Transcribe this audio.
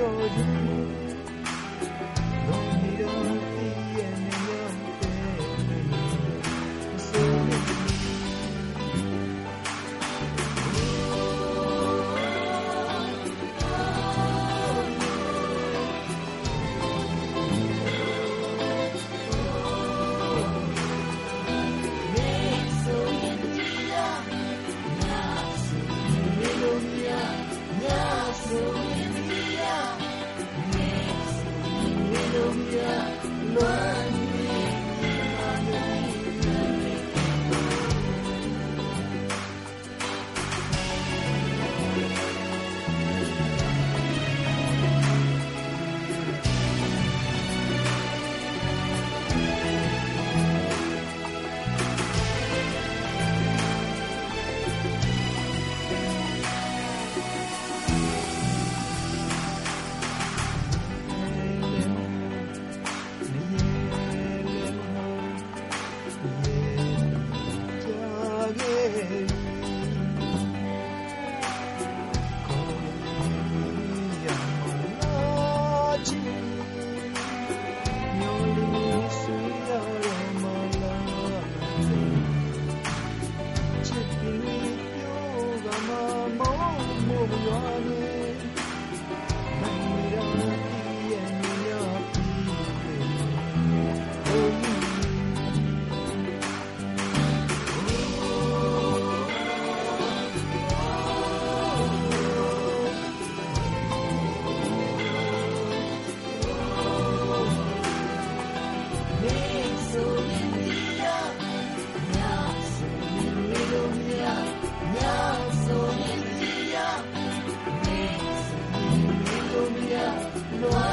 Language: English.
your dreams. Lord.